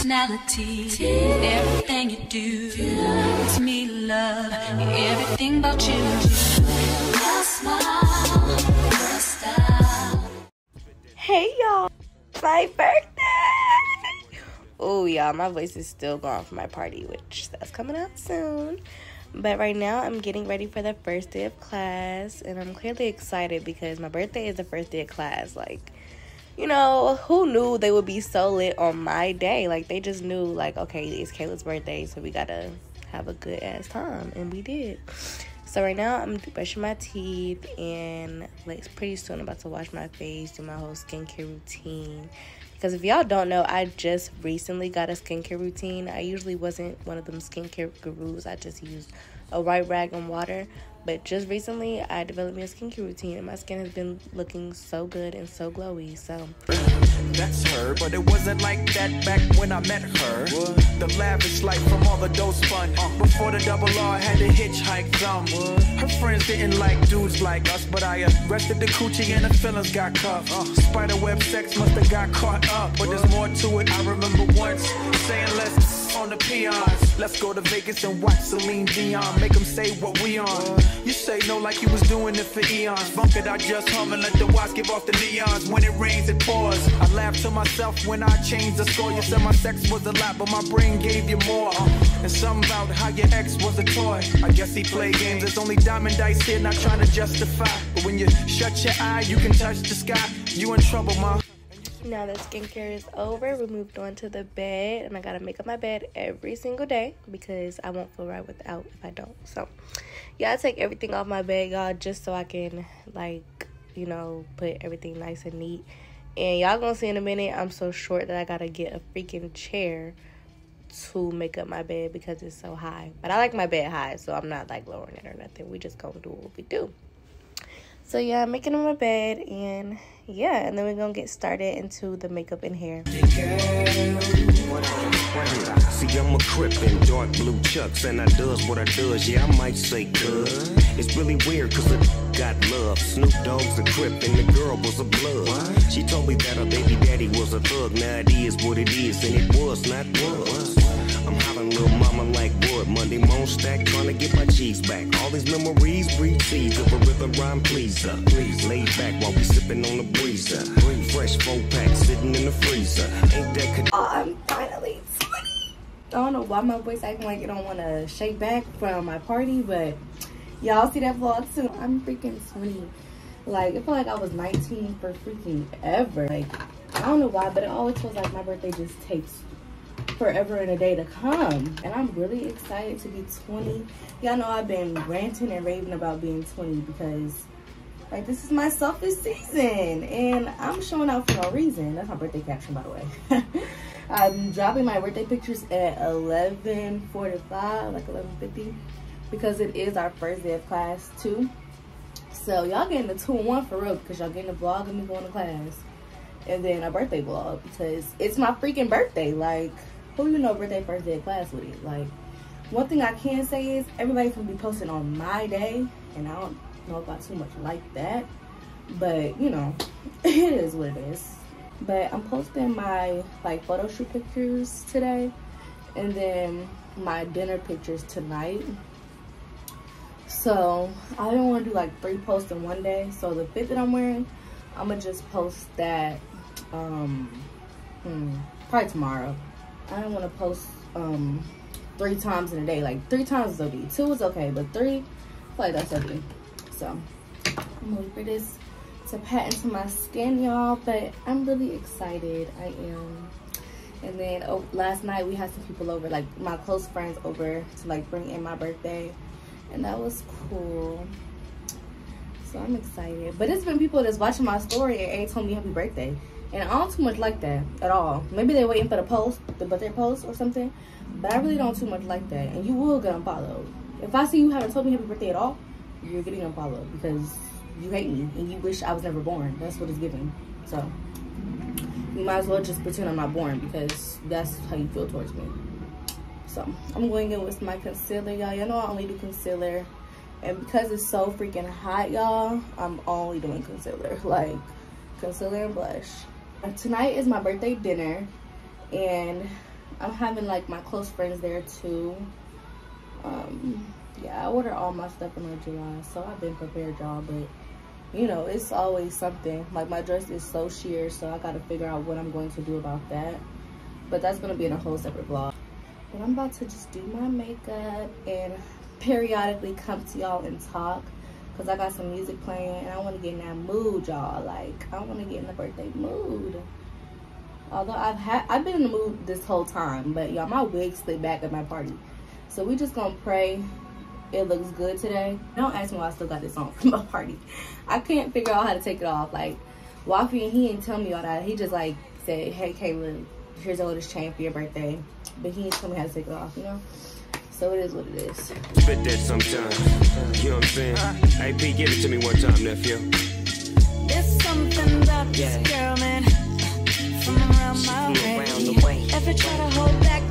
personality. Everything you do makes me love everything about you. Hey y'all, my birthday! Oh y'all, my voice is still gone from my party, which that's coming out soon. But right now, I'm getting ready for the first day of class, and I'm clearly excited because my birthday is the first day of class. Like, you know, who knew they would be so lit on my day? Like, they just knew, like, okay, it's Kayla's birthday, so we gotta have a good ass time, and we did. So right now, I'm brushing my teeth, and like pretty soon, I'm about to wash my face, do my whole skincare routine. Because if y'all don't know, I just recently got a skincare routine. I usually wasn't one of them skincare gurus. I just used a white rag and water. But just recently, I developed my skincare routine, and my skin has been looking so good and so glowy. So That's her, but it wasn't like that back when I met her. The lavish life from all the dose fun. Uh. Before the double R had to hitchhike some. Her friends didn't like dudes like us, but I arrested the coochie and the feelings got cuffed. Uh. Spiderweb sex must have got caught up, but there's more to it. I remember once saying let's on the peons. Let's go to Vegas and watch Celine Dion. Make them say what we on. You say no like you was doing it for eons. Funk it, I just hum and let the watch give off the neons. When it rains, it pours. I laugh to myself when I change the score. You said my sex was a lot, but my brain gave you more. And something about how your ex was a toy. I guess he played games. There's only diamond dice here, not trying to justify. But when you shut your eye, you can touch the sky. You in trouble, ma. Now that skincare is over, we moved on to the bed, and I gotta make up my bed every single day because I won't feel right without if I don't. So, yeah, I take everything off my bed, y'all, just so I can like, you know, put everything nice and neat. And y'all gonna see in a minute, I'm so short that I gotta get a freaking chair to make up my bed because it's so high. But I like my bed high, so I'm not like lowering it or nothing. We just gonna do what we do. So yeah, I'm making up my bed and yeah, and then we're gonna get started into the makeup and hair. See, I'm a crip in dark blue chucks, and I does what I does. Yeah, I might say cuz. It's really weird, cause got love. Snoop a crip, and the girl was a blood. She told me that her baby daddy was a thug. Now it is what it is, and it was not was. Monday moan stack, trying to get my cheese back. All these memories breathe seeds of a rhythm rhyme pleaser. Uh, please lay back while we sipping on the breezer. Fresh four pack sitting in the freezer. Ain't that could uh, I'm finally 20. I don't know why my voice acting like it don't want to shake back from my party, but y'all see that vlog soon. I'm freaking 20. Like, it felt like I was 19 for freaking ever. Like, I don't know why, but it always feels like my birthday just takes forever and a day to come. And I'm really excited to be 20. Y'all know I've been ranting and raving about being 20 because like this is my selfish season and I'm showing out for no reason. That's my birthday caption by the way. I'm dropping my birthday pictures at 11:45, like 11:50, because it is our first day of class too. So y'all getting the two and one for real because y'all getting the vlog of me going to class and then a birthday vlog because it's my freaking birthday. Like who you know birthday first day of class with it? Like one thing I can say is everybody's gonna be posting on my day and I don't know if I too much like that. But you know, it is what it is. But I'm posting my like photo shoot pictures today and then my dinner pictures tonight. So I don't want to do like three posts in one day. So the fit that I'm wearing, I'm gonna just post that um hmm, probably tomorrow. I don't want to post um three times in a day. Like three times is okay. Two is okay, but three, like that's okay. So I'm waiting for this to pat into my skin, y'all. But I'm really excited. I am. And then oh, last night we had some people over, like my close friends over to like bring in my birthday, and that was cool. So I'm excited. But it's been people that's watching my story and ain't told me happy birthday. And I don't too much like that at all. Maybe they're waiting for the post, the birthday post or something. But I really don't too much like that. And you will get unfollowed. If I see you haven't told me happy birthday at all, you're getting unfollowed because you hate me and you wish I was never born. That's what it's giving. So you might as well just pretend I'm not born because that's how you feel towards me. So I'm going in with my concealer, y'all. Y'all know I only do concealer. And because it's so freaking hot, y'all, I'm only doing concealer. Like concealer and blush. Tonight is my birthday dinner and I'm having like my close friends there too. Um, yeah, I ordered all my stuff in like July, so I've been prepared, y'all. But you know, it's always something. Like my dress is so sheer, so I gotta figure out what I'm going to do about that. But that's gonna be in a whole separate vlog. But I'm about to just do my makeup and periodically come to y'all and talk because I got some music playing and I want to get in that mood, y'all. Like I want to get in the birthday mood. Although I've had I've been in the mood this whole time, but y'all, my wig slid back at my party. So we just gonna pray it looks good today. Don't ask me why I still got this on from my party. I can't figure out how to take it off. Like and he didn't tell me all that. He just like said, Hey Kayla, here's all this chain for your birthday. But he didn't tell me how to take it off, you know? So it is what it is. Spit that sometime. You know what I'm saying? Hey, P, give it to me one time, nephew. There's something about this girl, man, from around my way. around the way. Ever try to hold back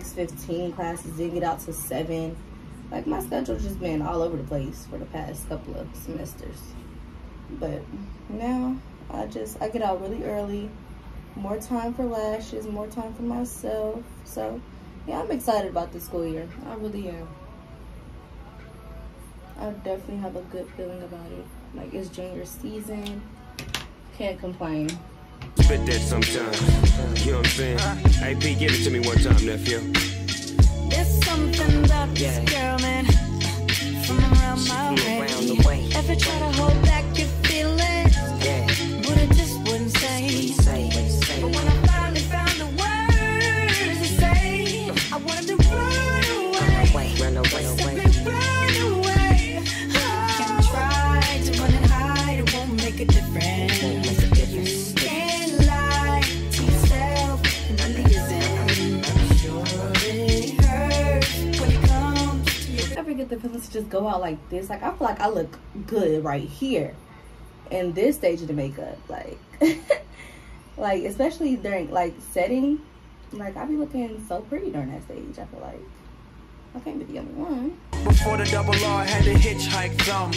6.15. Classes didn't get out to 7. Like, my schedule just been all over the place for the past couple of semesters. But now, I just, I get out really early. More time for lashes, more time for myself. So, yeah, I'm excited about this school year. I really am. I definitely have a good feeling about it. Like, it's junior season. Can't complain. Spit that sometime. You know what I'm saying? Hey, P, give it to me one time, nephew. There's something about this girl, man, from around my way. around the way. Ever try to hold back your feelings, Yeah. but it just wouldn't say. The feeling to just go out like this? Like I feel like I look good right here in this stage of the makeup. Like like especially during like setting, like I be looking so pretty during that stage, I feel like. I can't be the only one. Before the double R had to hitchhike thumb.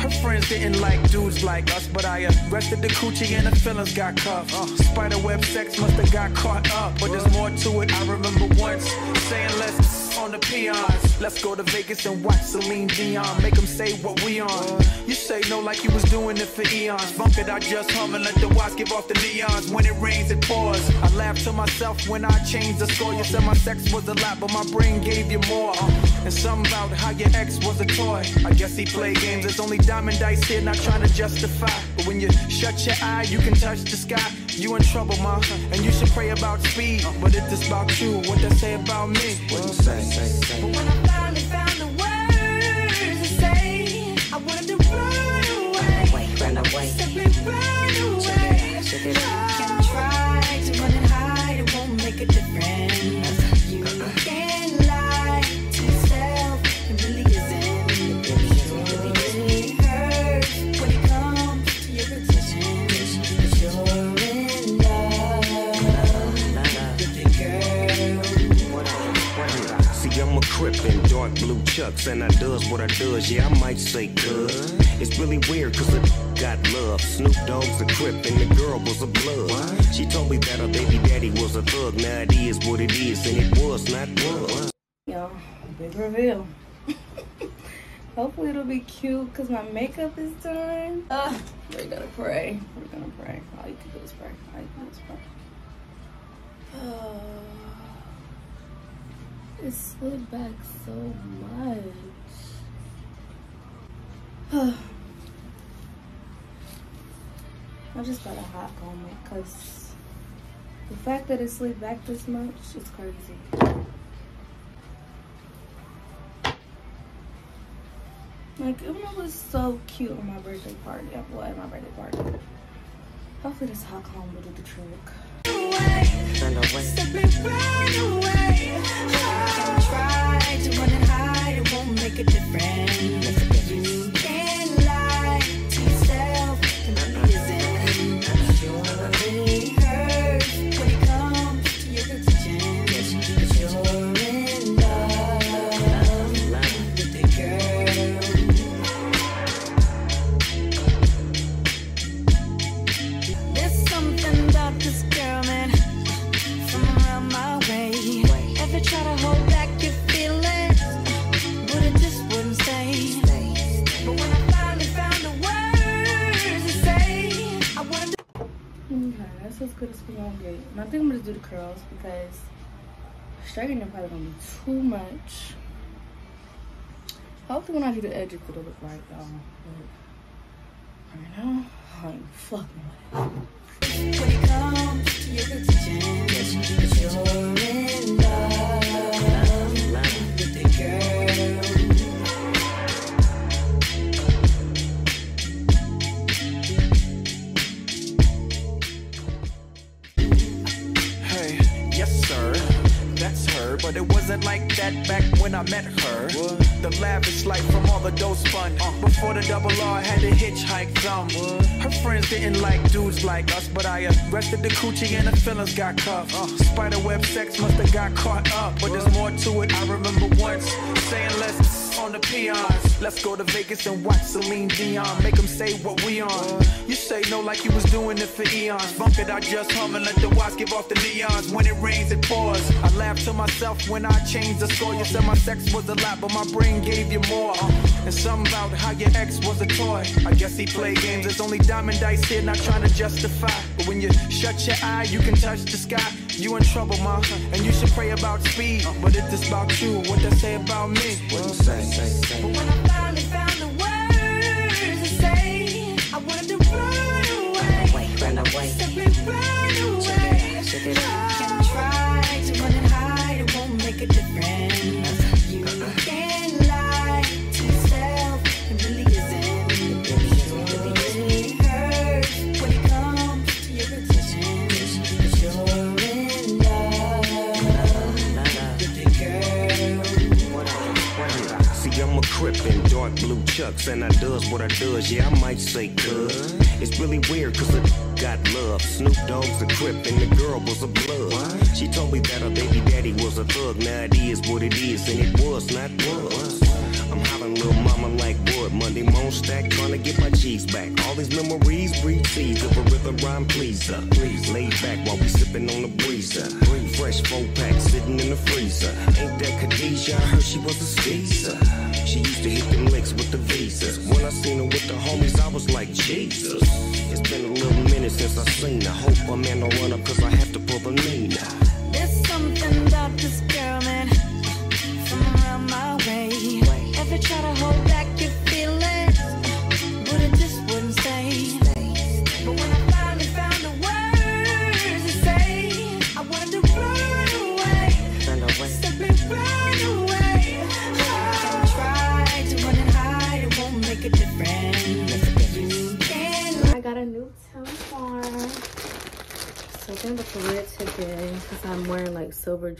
Her friends didn't like dudes like us, but I arrested the coochie and the feelings got cuffed. Uh, spiderweb sex must have got caught up, but there's more to it. I remember once saying let's on the peons. Let's go to Vegas and watch Celine Dion. Make them say what we on. You say no like you was doing it for eons. Bump it, I just hum and let the watch give off the neons. When it rains, it pours. I laugh to myself when I changed the score. You said my sex was a lot, but my brain gave you more. And something about how your ex was a toy. I guess he played games. There's only diamond dice here, not trying to justify. But when you shut your eye, you can touch the sky. You in trouble, ma. And you should pray about speed. But if this about you, what they say about me? What you say, say, say. But when I finally found the words to say, I wanted to run away. Run away. Simply run away. Check it out. Can try and I does what I does. Yeah, I might say cuz. It's really weird, cause I got love. Snoop Dogg's a crip, and the girl was a blood. She told me that her baby daddy was a thug. Now it is what it is, and it was not was. Yo, big reveal. Hopefully it'll be cute because my makeup is done. Uh, we're gonna pray. We're gonna pray. All you can do is pray. All you can do is pray. Oh, it slid back so much. I just got a hot moment because the fact that it slid back this much is crazy. Like, it was so cute on my birthday party. Well, at my birthday party. Hopefully this hot comb will do the trick. as good as we're gonna get. I think I'm gonna do the curls because straightening them probably gonna be too much. Hopefully when I do the edges it'll look right though. But right now, I'm fucking with it. I met her. The lavish life from all the dough spun. Before the double R had to hitchhike thumb. Her friends didn't like dudes like us, but I arrested the coochie and the feelings got cuffed. Spiderweb sex must have got caught up, but there's more to it. I remember once saying let's on the peons. Let's go to Vegas and watch Celine Dion. Make them say what we on. You say no like you was doing it for eons. Bump it, I just hum and let the watch give off the neons. When it rains, it pours. I laugh to myself when I change the score. You said my sex was a lot, but my brain gave you more. And something about how your ex was a toy. I guess he played games. There's only diamond dice here, not trying to justify. But when you shut your eye, you can touch the sky. You in trouble, ma. And you should pray about speed. But if this about you, what they say about me? What you say, say, say. But when I finally found the words to say, I wanted to run away. Run away. Simply run away. Check it out. Can try chucks, and I does what I does. Yeah, I might say cuz. It's really weird, cause I got love. Snoop Dogg's a crip, and the girl was a blood. She told me that her baby daddy was a thug. Now it is what it is, and it was not was. I'm hollering little mama like wood. Monday moan stack, trying to get my cheese back. All these memories breathe seeds of a rhythm rhyme pleaser. Please laid back while we sipping on the breezer. Fresh four pack sitting in the freezer. Ain't that Khadijah? I heard she was a skeezer. She used to hit them licks with the visas. When I seen her with the homies, I was like, Jesus. It's been a little minute since I seen her. Hope a man don't run up cause I have to pull the Nina. There's something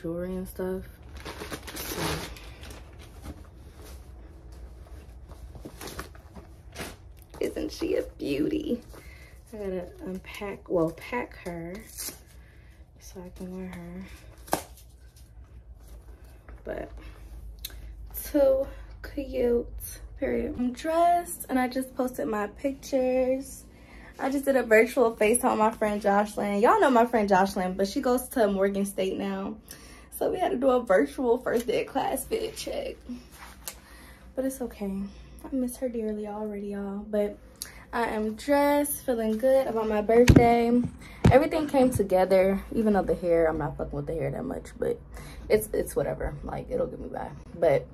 jewelry and stuff. So. Isn't she a beauty? I gotta unpack, well, pack her so I can wear her. But too cute. Period. I'm dressed and I just posted my pictures. I just did a virtual FaceTime with my friend Jocelyn. Y'all know my friend Jocelyn, but she goes to Morgan State now. So we had to do a virtual first day class fit check. But it's okay. I miss her dearly already, y'all. But I am dressed, feeling good about my birthday. Everything came together, even though the hair, I'm not fucking with the hair that much, but it's it's whatever. Like it'll get me by. But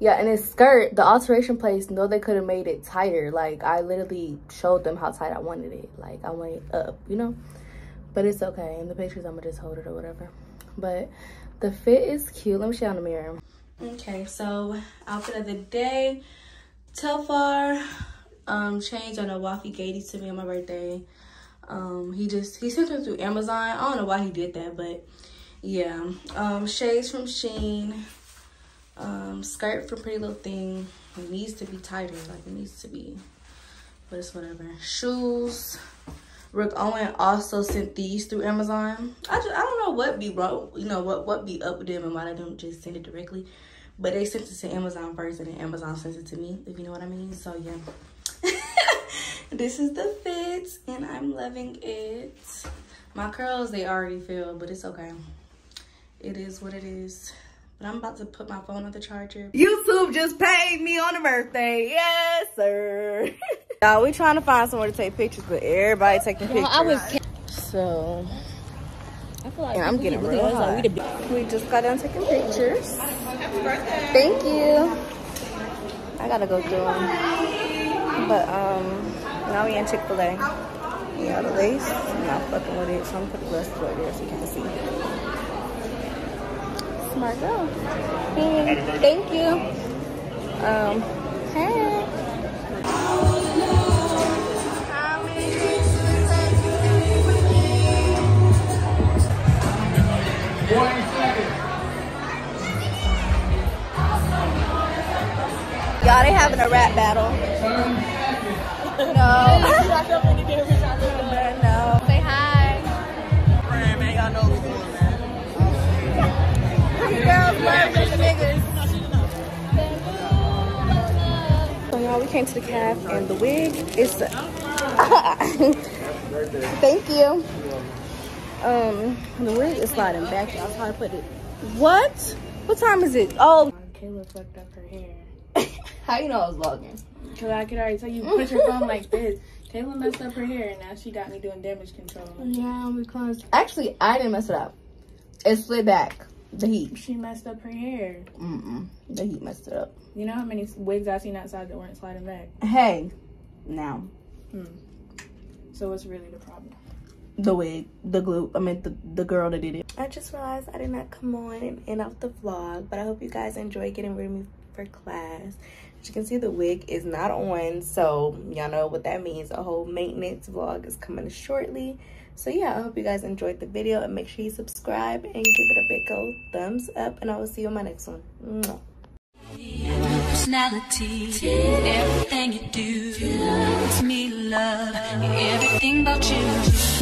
yeah, and his skirt, the alteration place, no, they could have made it tighter. Like I literally showed them how tight I wanted it. Like I went up, you know. But it's okay. In the pictures, I'm gonna just hold it or whatever. But the fit is cute. Let me show you on the mirror. Okay, so outfit of the day. Telfar um changed on a Wafi Gady to me on my birthday. Um he just he sent it through Amazon. I don't know why he did that, but yeah. Um shades from Shein. Um skirt from Pretty Little Thing. It needs to be tighter, like it needs to be. But it's whatever. Shoes. Rick Owen also sent these through Amazon. I just I don't know what be wrong, you know what what be up with them and why they don't just send it directly. But they sent it to Amazon first and then Amazon sent it to me, if you know what I mean. So yeah. this is the fit and I'm loving it. My curls they already feel, but it's okay. It is what it is. But I'm about to put my phone on the charger. YouTube just paid me on a birthday. Yes, sir. Y'all, we trying to find somewhere to take pictures, but everybody taking pictures. I was So, I feel like and I'm getting real high. We just got done taking pictures. Thank you. I gotta go through them. But um, now we in Chick Fil A. We got a lace. I'm not fucking with it, so I'm putting the rest right there so you can see. Smart girl. Hey, thank you. Um, hey. Y'all, they having a rap battle. No. no. Say hi. Pretty girls love them niggas. So y'all, we came to the calf and the wig is. Thank you. Um, the wig is sliding back. Y'all, how to put it. What? What time is it? Oh. Kayla fucked up her hair. How you know I was vlogging? Cause I could already tell you put your phone like this. Kayla messed up her hair and now she got me doing damage control. Yeah, because actually I didn't mess it up. It slid back. The heat. She messed up her hair. Mm-mm. The heat messed it up. You know how many wigs I seen outside that weren't sliding back? Hey, now Hmm. So what's really the problem? the wig, the glue. I mean the the girl that did it. I just realized I did not come on and end off the vlog, but I hope you guys enjoy getting ready me for class. As you can see, the wig is not on, so y'all know what that means. A whole maintenance vlog is coming shortly. So yeah, I hope you guys enjoyed the video and make sure you subscribe and give it a big old thumbs up. And I will see you on my next one. Mwah. personality. Everything you do makes me love everything about you.